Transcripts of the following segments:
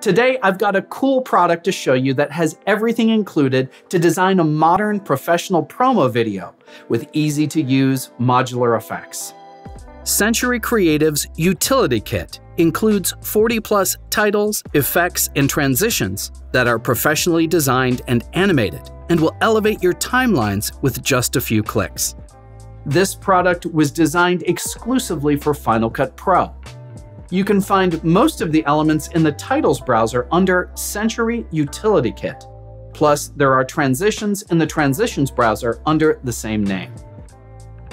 Today, I've got a cool product to show you that has everything included to design a modern professional promo video with easy to use modular effects. Century Creative's Utility Kit includes 40 plus titles, effects, and transitions that are professionally designed and animated and will elevate your timelines with just a few clicks. This product was designed exclusively for Final Cut Pro you can find most of the elements in the Titles browser under Century Utility Kit. Plus, there are transitions in the Transitions browser under the same name.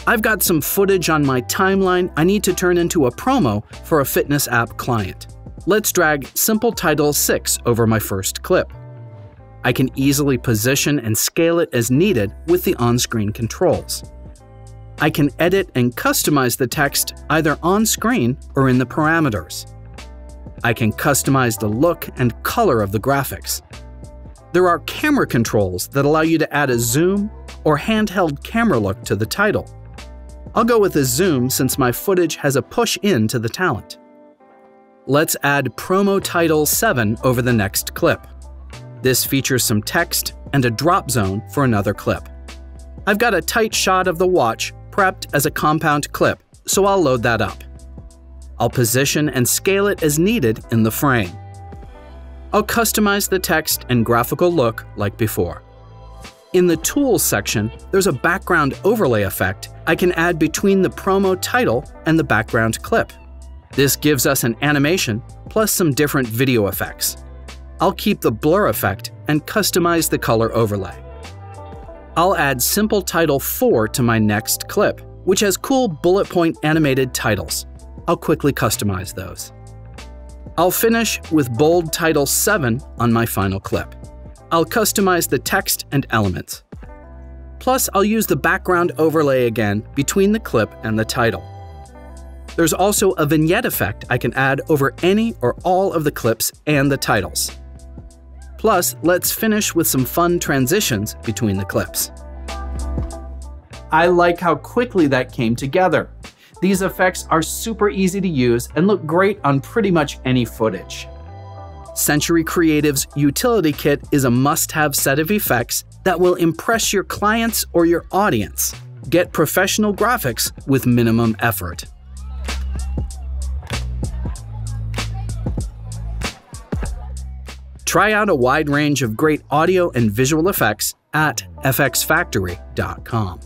I've got some footage on my timeline I need to turn into a promo for a fitness app client. Let's drag Simple Title 6 over my first clip. I can easily position and scale it as needed with the on-screen controls. I can edit and customize the text either on screen or in the parameters. I can customize the look and color of the graphics. There are camera controls that allow you to add a zoom or handheld camera look to the title. I'll go with a zoom since my footage has a push in to the talent. Let's add promo title 7 over the next clip. This features some text and a drop zone for another clip. I've got a tight shot of the watch prepped as a compound clip, so I'll load that up. I'll position and scale it as needed in the frame. I'll customize the text and graphical look like before. In the Tools section, there's a background overlay effect I can add between the promo title and the background clip. This gives us an animation plus some different video effects. I'll keep the blur effect and customize the color overlay. I'll add Simple Title 4 to my next clip, which has cool bullet point animated titles. I'll quickly customize those. I'll finish with Bold Title 7 on my final clip. I'll customize the text and elements. Plus, I'll use the background overlay again between the clip and the title. There's also a vignette effect I can add over any or all of the clips and the titles. Plus, let's finish with some fun transitions between the clips. I like how quickly that came together. These effects are super easy to use and look great on pretty much any footage. Century Creative's Utility Kit is a must have set of effects that will impress your clients or your audience. Get professional graphics with minimum effort. Try out a wide range of great audio and visual effects at fxfactory.com.